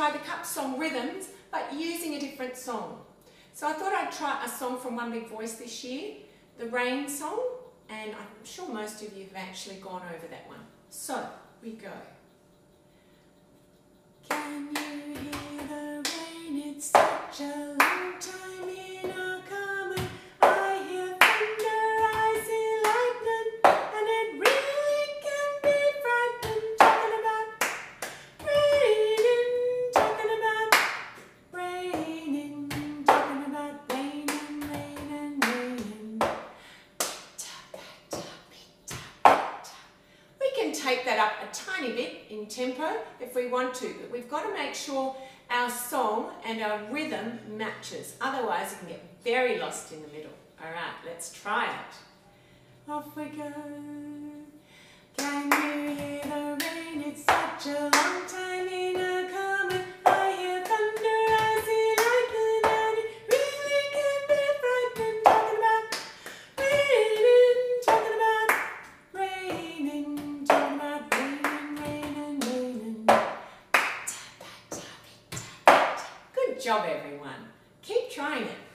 try the cup song rhythms, but using a different song. So I thought I'd try a song from One Big Voice this year, the Rain song, and I'm sure most of you have actually gone over that one. So, we go. Can you hear the rain? It's such a take that up a tiny bit in tempo if we want to, but we've got to make sure our song and our rhythm matches. Otherwise, it can get very lost in the middle. All right, let's try it. Off we go. Can you hear the rain? It's such a long time Good job, everyone. Keep trying it.